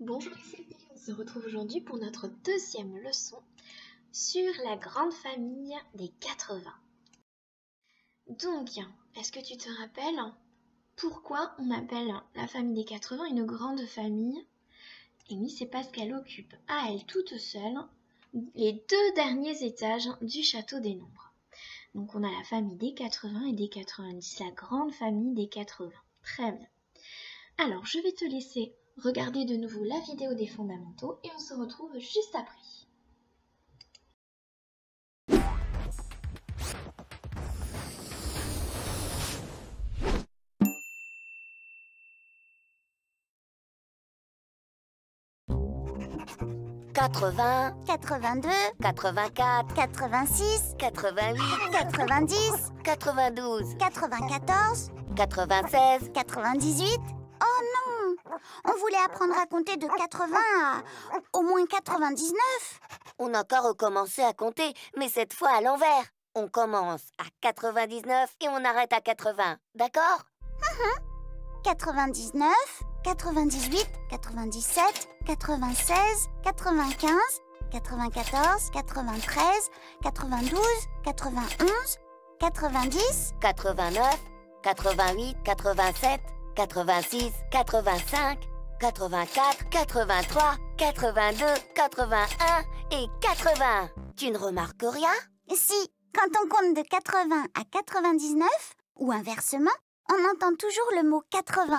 Bonjour Sylvie, on se retrouve aujourd'hui pour notre deuxième leçon sur la grande famille des 80. Donc, est-ce que tu te rappelles pourquoi on appelle la famille des 80 une grande famille? Et oui, c'est parce qu'elle occupe à elle toute seule les deux derniers étages du château des nombres. Donc on a la famille des 80 et des 90, la grande famille des 80. Très bien. Alors, je vais te laisser Regardez de nouveau la vidéo des fondamentaux et on se retrouve juste après. Quatre-vingt, quatre-vingt-deux, quatre-vingt-quatre, quatre-vingt-six, quatre-vingt-huit, quatre-vingt-dix, quatre-vingt-douze, quatre-vingt-quatorze, quatre-vingt-seize, quatre-vingt-dix-huit. Oh non On voulait apprendre à compter de 80 à au moins 99. On a qu'à recommencer à compter, mais cette fois à l'envers. On commence à 99 et on arrête à 80, d'accord? 99, 98, 97, 96, 95, 94, 93, 92, 91, 90, 89, 88, 87, 86, 85, 84, 83, 82, 81 et 80. Tu ne remarques rien? Si, quand on compte de 80 à 99, ou inversement, on entend toujours le mot 80.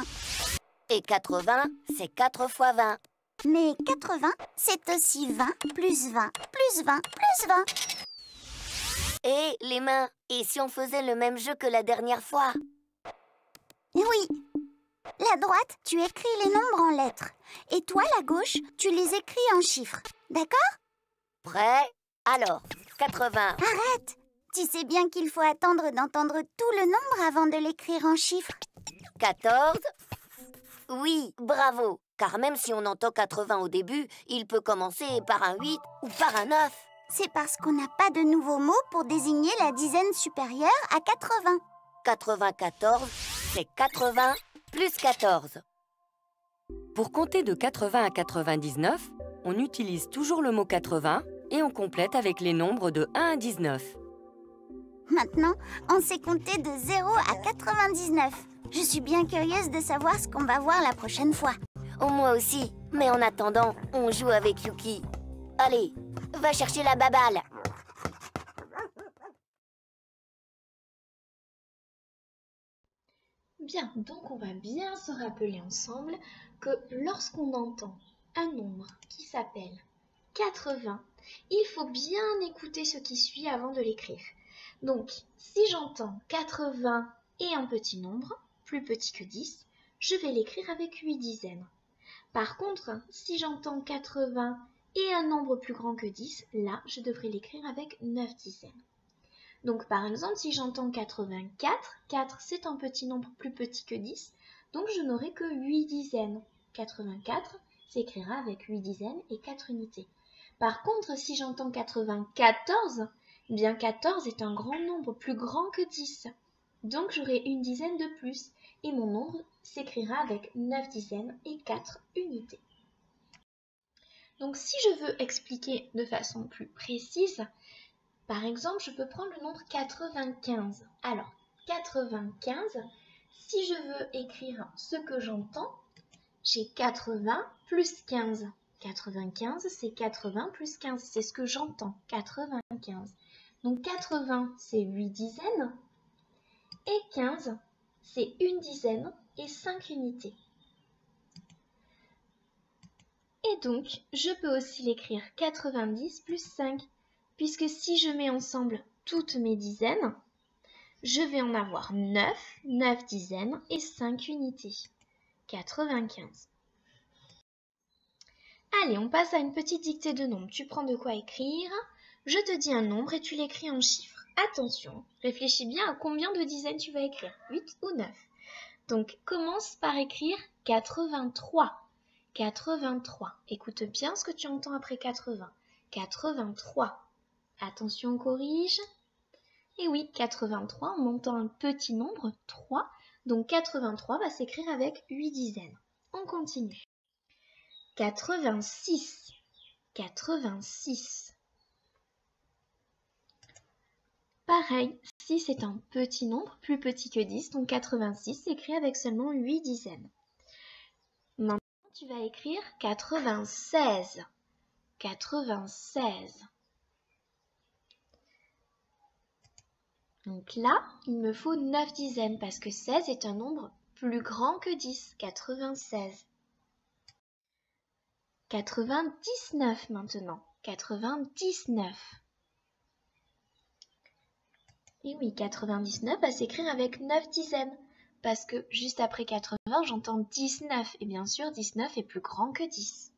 Et 80, c'est 4 fois 20. Mais 80, c'est aussi 20 plus 20 plus 20 plus 20. Et les mains Et si on faisait le même jeu que la dernière fois? Oui. La droite, tu écris les nombres en lettres. Et toi, la gauche, tu les écris en chiffres. D'accord? Prêt? Alors, 80. Arrête Tu sais bien qu'il faut attendre d'entendre tout le nombre avant de l'écrire en chiffres. 14 Oui, bravo Car même si on entend 80 au début, il peut commencer par un 8 ou par un 9. C'est parce qu'on n'a pas de nouveaux mots pour désigner la dizaine supérieure à 80. 94, c'est 80 plus 14. Pour compter de 80 à 99, on utilise toujours le mot 80 et on complète avec les nombres de 1 à 19. Maintenant, on sait compter de 0 à 99. Je suis bien curieuse de savoir ce qu'on va voir la prochaine fois. Oh, moi aussi. Mais en attendant, on joue avec Yuki. Allez, va chercher la baballe. Bien, donc on va bien se rappeler ensemble que lorsqu'on entend un nombre qui s'appelle 80, il faut bien écouter ce qui suit avant de l'écrire. Donc, si j'entends 80 et un petit nombre, plus petit que 10, je vais l'écrire avec 8 dizaines. Par contre, si j'entends 80 et un nombre plus grand que 10, là, je devrais l'écrire avec 9 dizaines. Donc par exemple, si j'entends 84, 4 c'est un petit nombre plus petit que 10, donc je n'aurai que 8 dizaines. 84 s'écrira avec 8 dizaines et 4 unités. Par contre, si j'entends 94, eh bien 14 est un grand nombre plus grand que 10. Donc j'aurai une dizaine de plus et mon nombre s'écrira avec 9 dizaines et 4 unités. Donc si je veux expliquer de façon plus précise, par exemple, je peux prendre le nombre 95. Alors, 95, si je veux écrire ce que j'entends, j'ai 80 plus 15. 95, c'est 80 plus 15, c'est ce que j'entends, 95. Donc 80, c'est 8 dizaines, et 15, c'est une dizaine et 5 unités. Et donc, je peux aussi l'écrire 90 plus 5, puisque si je mets ensemble toutes mes dizaines, je vais en avoir 9, 9 dizaines et 5 unités. 95. Allez, on passe à une petite dictée de nombres. Tu prends de quoi écrire? Je te dis un nombre et tu l'écris en chiffres. Attention, réfléchis bien à combien de dizaines tu vas écrire, 8 ou 9. Donc, commence par écrire 83. 83. Écoute bien ce que tu entends après 80. 83. Attention, on corrige. Et oui, 83, on entend un petit nombre, 3. Donc 83 va s'écrire avec 8 dizaines. On continue. 86. 86. Pareil, 6 est un petit nombre, plus petit que 10, donc 86 s'écrit avec seulement 8 dizaines. Maintenant, tu vas écrire 96. 96. Donc là, il me faut 9 dizaines parce que 16 est un nombre plus grand que 10, 96. 99 maintenant, 99. Et oui, 99 va s'écrire avec 9 dizaines, parce que juste après 80, j'entends 19, et bien sûr, 19 est plus grand que 10.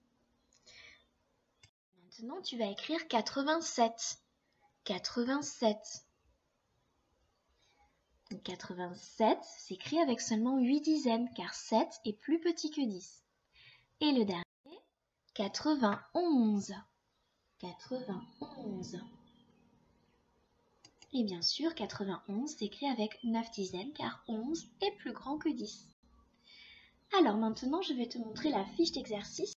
Maintenant, tu vas écrire 87. 87. 87 s'écrit avec seulement 8 dizaines, car 7 est plus petit que 10. Et le dernier, 91. 91. Et bien sûr, 91 s'écrit avec 9 dizaines car 11 est plus grand que 10. Alors maintenant, je vais te montrer la fiche d'exercice.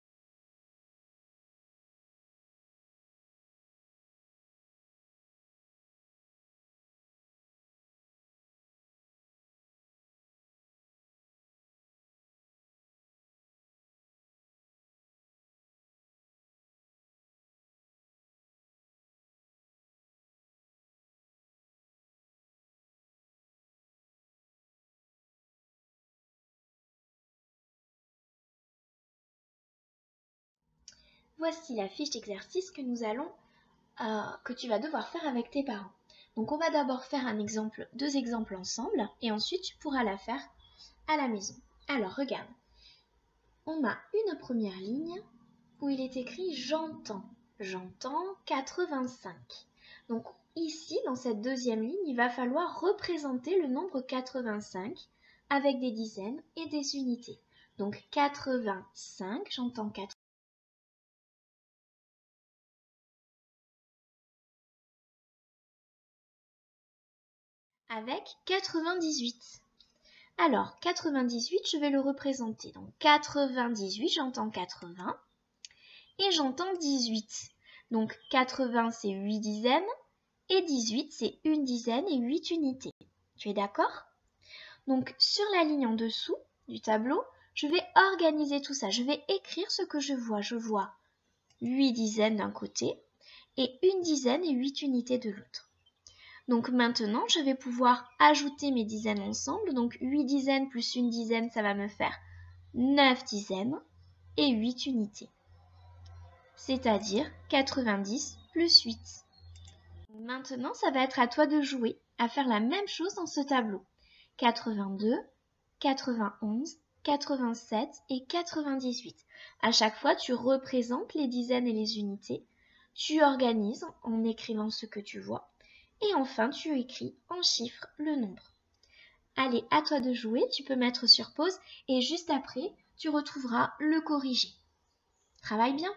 Voici la fiche d'exercice que nous allons, euh, que tu vas devoir faire avec tes parents. Donc on va d'abord faire un exemple, deux exemples ensemble, et ensuite tu pourras la faire à la maison. Alors regarde, on a une première ligne où il est écrit j'entends. J'entends 85. Donc ici, dans cette deuxième ligne, il va falloir représenter le nombre 85 avec des dizaines et des unités. Donc 85, j'entends 85. Avec 98. Alors, 98, je vais le représenter. Donc, 98, j'entends 80 et j'entends 18. Donc, 80, c'est 8 dizaines et 18, c'est une dizaine et 8 unités. Tu es d'accord? Donc, sur la ligne en dessous du tableau, je vais organiser tout ça. Je vais écrire ce que je vois. Je vois 8 dizaines d'un côté et une dizaine et 8 unités de l'autre. Donc maintenant, je vais pouvoir ajouter mes dizaines ensemble. Donc 8 dizaines plus une dizaine, ça va me faire 9 dizaines et 8 unités. C'est-à-dire 90 plus 8. Maintenant, ça va être à toi de jouer, à faire la même chose dans ce tableau. 82, 91, 87 et 98. À chaque fois, tu représentes les dizaines et les unités. Tu organises en écrivant ce que tu vois et enfin, tu écris en chiffres le nombre. Allez, à toi de jouer, tu peux mettre sur pause et juste après, tu retrouveras le corrigé. Travaille bien